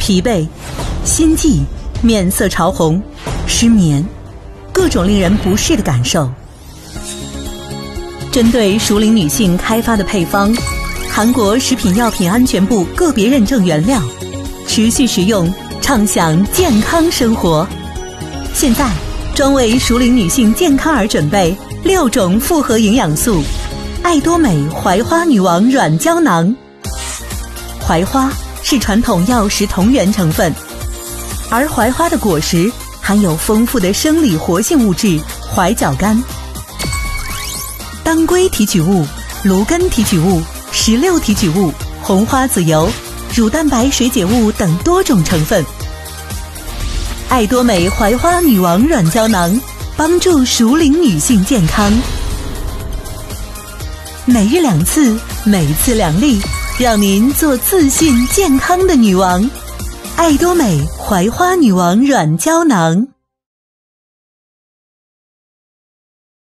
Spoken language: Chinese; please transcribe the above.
疲惫、心悸、面色潮红、失眠，各种令人不适的感受。针对熟龄女性开发的配方，韩国食品药品安全部个别认证原料，持续食用，畅享健康生活。现在，专为熟龄女性健康而准备六种复合营养素，爱多美槐花女王软胶囊。槐花是传统药食同源成分，而槐花的果实含有丰富的生理活性物质槐角苷。当归提取物、芦根提取物、石榴提取物、红花籽油、乳蛋白水解物等多种成分。爱多美槐花女王软胶囊，帮助熟龄女性健康。每日两次，每次两粒，让您做自信健康的女王。爱多美槐花女王软胶囊。